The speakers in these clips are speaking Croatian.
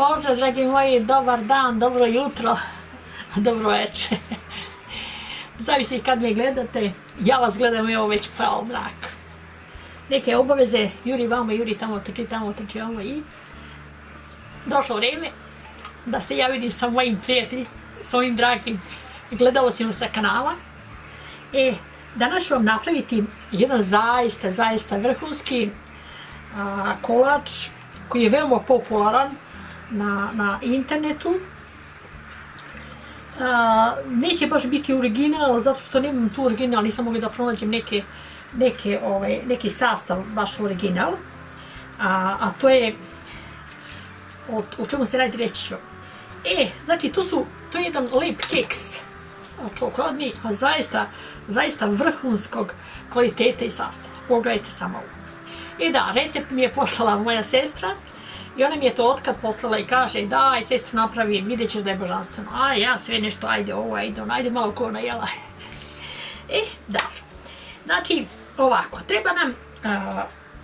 Pozdrav, dragi moji, dobar dan, dobro jutro, dobro večer. Zavisi kad me gledate, ja vas gledam evo već pravo mrak. Neke obaveze, juri vamo, juri tamo, trči tamo, trči ovo i došlo vrijeme da se ja vidim sa mojim prijateljima, sa mojim dragim gledalcima sa kanala. E, danas ću vam napraviti jedan zaista, zaista vrhunski kolač koji je veoma popularan na, internetu. neće baš biti original, zato što nemam tu original, nisam mogla da pronađem ovaj, neki sastav baš original. A, to je, o, čemu se radi reći ću. E, znači tu su, to je jedan lep keks, čokoladni, a zaista, zaista vrhunskog kvalitete i sastava. Pogledajte samo ovo. I da, recept mi je poslala moja sestra, i ona mi je to otkad poslala i kaže daj sestru napravi, vidjet ćeš da je božanstveno. A ja sve nešto, ajde ovo, ajde ono, ajde malo korna jela. E, da. Znači, ovako, treba nam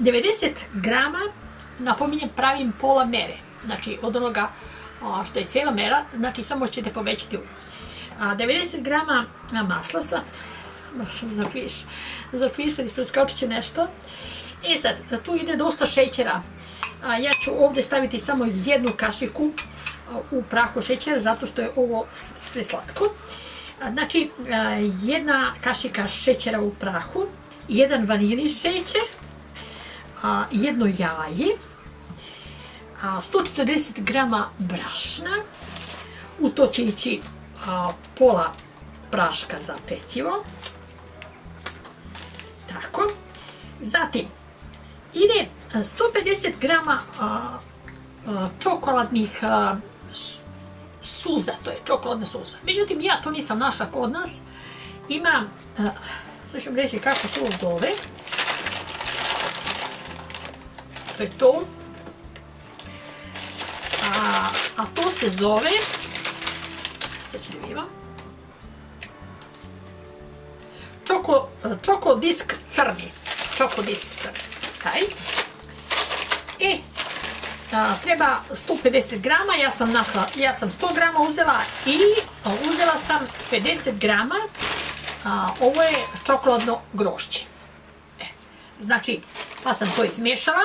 90 grama, napominjem pravim pola mere. Znači, od onoga što je cijela mera, znači samo ćete povećati u. 90 grama maslasa, sam zapiš, zapisati, preskočit ću nešto. E sad, tu ide dosta šećera, ja ću ovdje staviti samo jednu kašiku u prahu šećera zato što je ovo sve slatko. Znači, jedna kašika šećera u prahu, jedan vanili šećer, jedno jaje, 140 grama brašna, u to će ići pola praška za pecivo. Tako. Zatim, ide 150 grama čokoladnih suza, to je čokoladna suza. Međutim, ja to nisam našla kod nas. Ima, sad ću reći kako se ovo zove. To je to. A, to se zove, sad ćete vidimo, čoko, čoko disk crni. Čoko disk. Taj. I treba 150 grama, ja sam našla, ja sam 100 grama uzela i uzela sam 50 grama, ovo je čokoladno grošće. E, znači, pa sam to izmješala,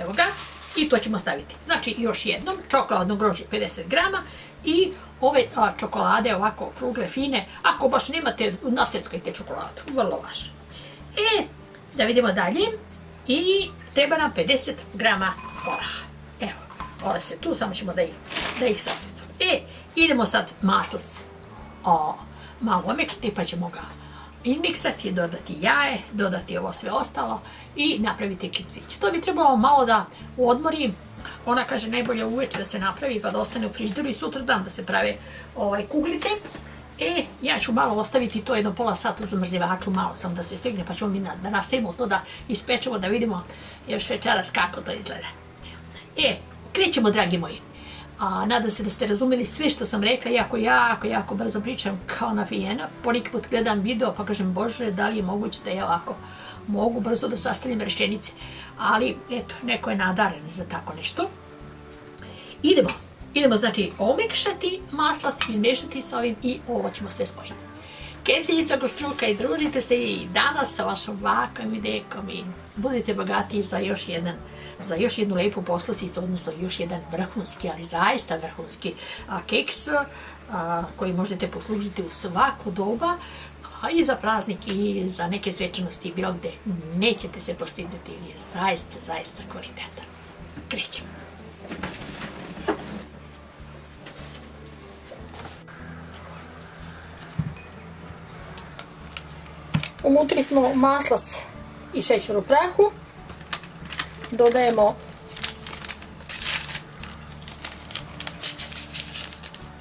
evo ga, i to ćemo staviti. Znači, još jednom, čokoladno grožđe 50 grama i ove čokolade ovako krugle, fine, ako baš nemate, nasjeckajte čokoladu, vrlo važno. E, da vidimo dalje, i treba nam 50 grama oraha. Evo, ove se tu, samo ćemo da ih, da ih E, idemo sad maslac o, malo omiksati pa ćemo ga izmiksati, dodati jaje, dodati ovo sve ostalo i napraviti kipsić. To bi trebalo malo da odmori, ona kaže najbolje uveče da se napravi pa da ostane u frižderu i sutra dan da se prave ovaj, kuglice. E, ja ću malo ostaviti to jedno pola sata u zamrzivaču, malo sam da se stigne, pa ćemo mi da nastavimo to da ispečemo, da vidimo još večeras kako to izgleda. E, krećemo, dragi moji. A, nadam se da ste razumjeli sve što sam rekla, jako, jako, jako brzo pričam kao na vijena. Poneki put gledam video pa kažem, bože, da li je moguće da ja ovako mogu brzo da sastavljam rečenice. Ali, eto, neko je nadaren za tako nešto. Idemo. Idemo znači omekšati maslac, izmiješati s ovim i ovo ćemo sve spojiti. Kesiljica Gostruka i družite se i danas sa vašom vakom i dekom i budite bogatiji za još jedan za još jednu lepu poslasticu, odnosno još jedan vrhunski, ali zaista vrhunski keks koji možete poslužiti u svako doba a i za praznik i za neke svečanosti bilo gde nećete se postiditi je zaista, zaista kvalitetan. Krećemo. Umutili smo maslac i šećer u prahu. Dodajemo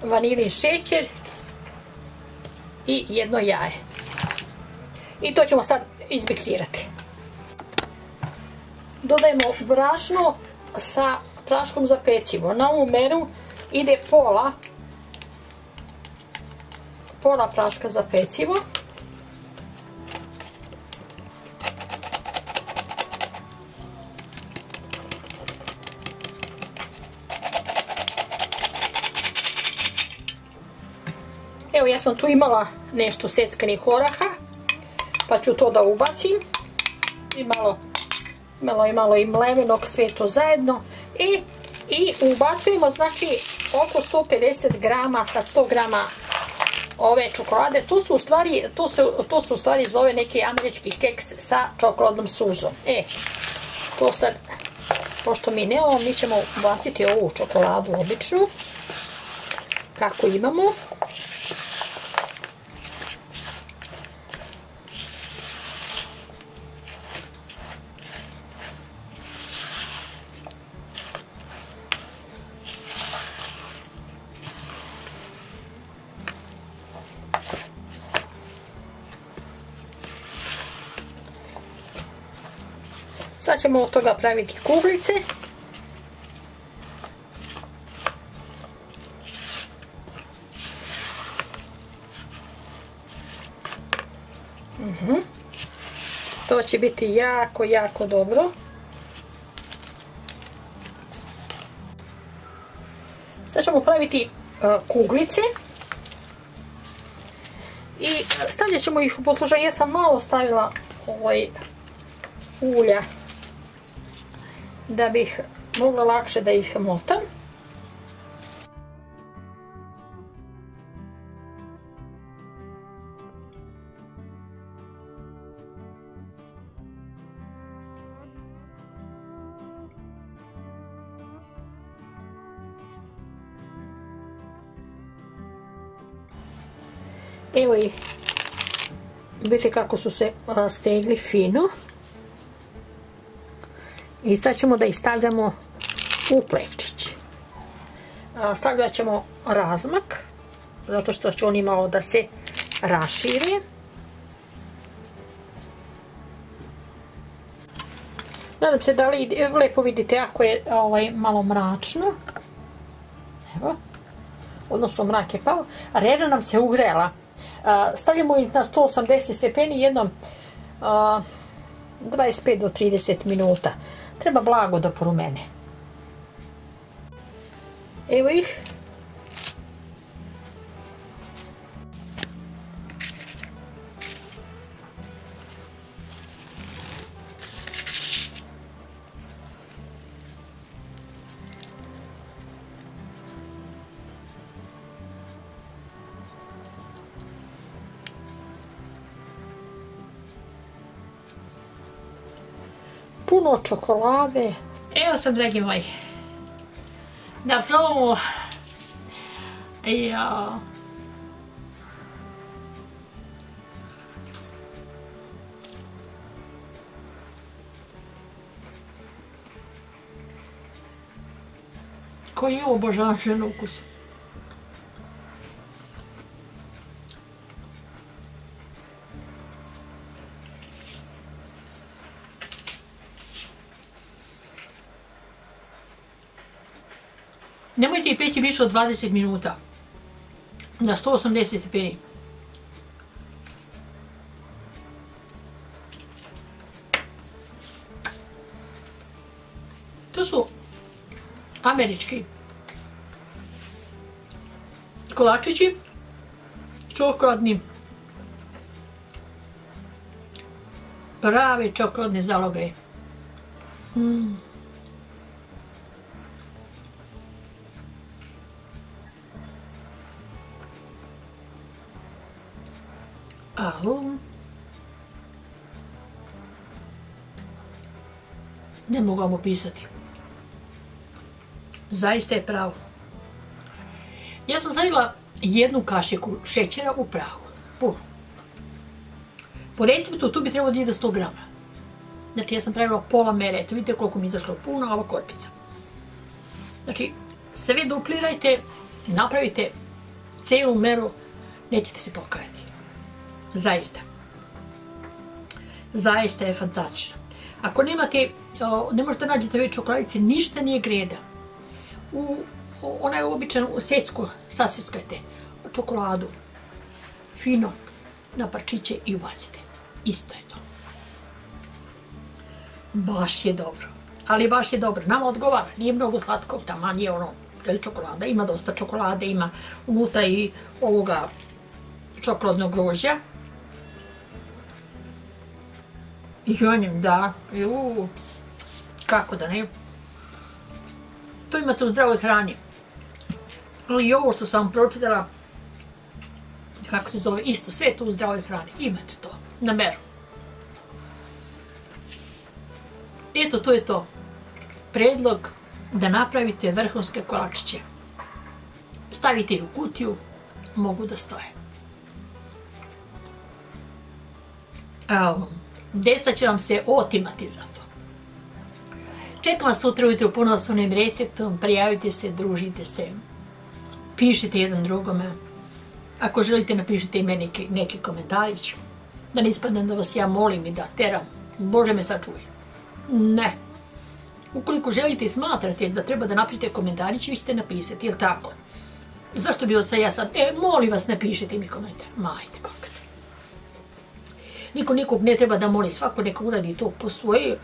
vanilin šećer i jedno jaje. I to ćemo sad izmiksirati. Dodajemo brašno sa praškom za pecivo. Na ovu meru ide pola pola praška za pecivo. Evo ja sam tu imala nešto seckanih oraha, pa ću to da ubacim. I malo, malo i malo i mlevenog sve to zajedno. I, i ubacujemo znači oko 150 grama sa 100 grama ove čokolade. To su u stvari, to su, to su u stvari zove neki američki keks sa čokoladnom suzom. E, to sad, pošto mi nemamo, mi ćemo ubaciti ovu čokoladu običnu. Kako imamo. Sad ćemo od toga praviti kuglice. Mhm. To će biti jako, jako dobro. Sad ćemo praviti e, kuglice. I stavljat ćemo ih u poslužanje. Ja sam malo stavila ovaj ulja da bih mogla lakše da ih motam. Evo i vidite kako su se stegli fino. I sad ćemo da ih stavljamo u plekčić. Stavljat ćemo razmak, zato što će da se rašire. Nadam se da li lepo vidite ako je ovaj, malo mračno. Evo. Odnosno mrak je pao. Reda nam se ugrela. Stavljamo ih na 180 stepeni jednom 25 do 30 minuta. Treba blago da porumene. Evo ih. Puno čokolade. Evo sad, dragi moji, da probamo i koji je ovo božanstven ukus. Nemojte ih peći više od 20 minuta. Na 180 stepeni. To su američki kolačići čokoladni pravi čokoladni zalogaj. Mm. Aho. Ne mogu vam opisati. Zaista je pravo. Ja sam stavila jednu kašiku šećera u prahu. Puno. Po receptu tu bi trebalo da ide 100 grama. Znači ja sam pravila pola mere. Eto vidite koliko mi je izašlo puno ova korpica. Znači sve duplirajte, napravite celu meru, nećete se pokajati. Zaista. Zaista je fantastično. Ako nemate, ne možete nađete već čokoladice, ništa nije greda. U onaj običan secku sasjeskajte čokoladu fino na parčiće i ubacite. Isto je to. Baš je dobro. Ali baš je dobro. Nama odgovara. Nije mnogo slatko. Tamo nije ono čokolada. Ima dosta čokolade. Ima unutra i ovoga čokoladnog grožja. I onim, da, kako da ne. To imate u zdravoj hrani. Ali i ovo što sam vam pročitala, kako se zove, isto, sve to u zdravoj hrani. Imate to, na meru. Eto, to je to. Predlog da napravite vrhunske kolačiće. Stavite ih u kutiju, mogu da stoje. Evo, deca će vam se otimati za to. Čekam vas sutra ujutro puno s onim receptom, prijavite se, družite se, pišite jedan drugome. Ako želite napišite i meni neki, komentarić, da ne ispadnem da vas ja molim i da teram. Bože me sačuvaj. Ne. Ukoliko želite i smatrate da treba da napišete komentarić, vi ćete napisati, jel tako? Zašto bi se ja sad, e, molim vas, napišite mi komentar. Majte, bakate. Niko nikog ne treba da moli, svako neka uradi to po svojoj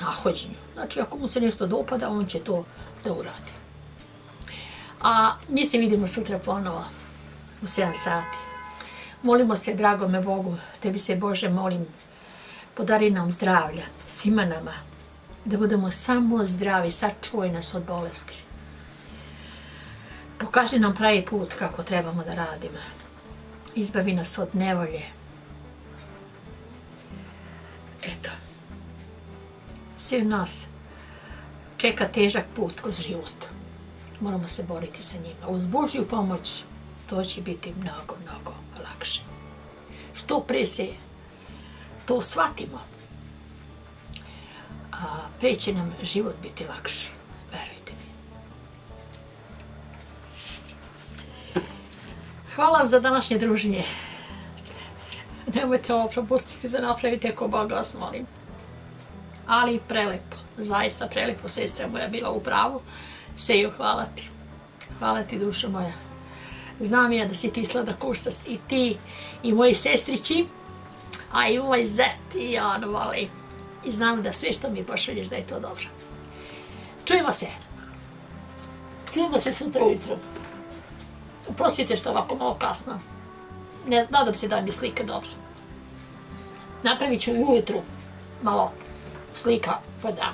nahođenju. Znači, ako mu se nešto dopada, on će to da uradi. A mi se vidimo sutra ponovo u 7 sati. Molimo se, dragome Bogu, tebi se Bože molim, podari nam zdravlja, svima nama, da budemo samo zdravi, sačuvaj nas od bolesti. Pokaži nam pravi put kako trebamo da radimo. Izbavi nas od nevolje. Svi nas čeka težak put kroz život. Moramo se boriti sa njima. Uz Božju pomoć to će biti mnogo, mnogo lakše. Što pre se to shvatimo, a pre će nam život biti lakši. Verujte mi. Hvala vam za današnje druženje. Nemojte ovo propustiti da napravite ko Boga vas molim. Ali prelepo, zaista prelepo, sestra moja bila u pravu. Seju, hvala ti. Hvala ti dušo moja. Znam ja da si ti sladak usas i ti i moji sestrići, a i moj zet i on voli. I znam da sve što mi pošalješ da je to dobro. Čujemo se. Čujemo se sutra ujutro. Oprostite što ovako malo kasno. Ne, nadam se da mi slika dobro. Napravit ću ujutru malo slika pa da.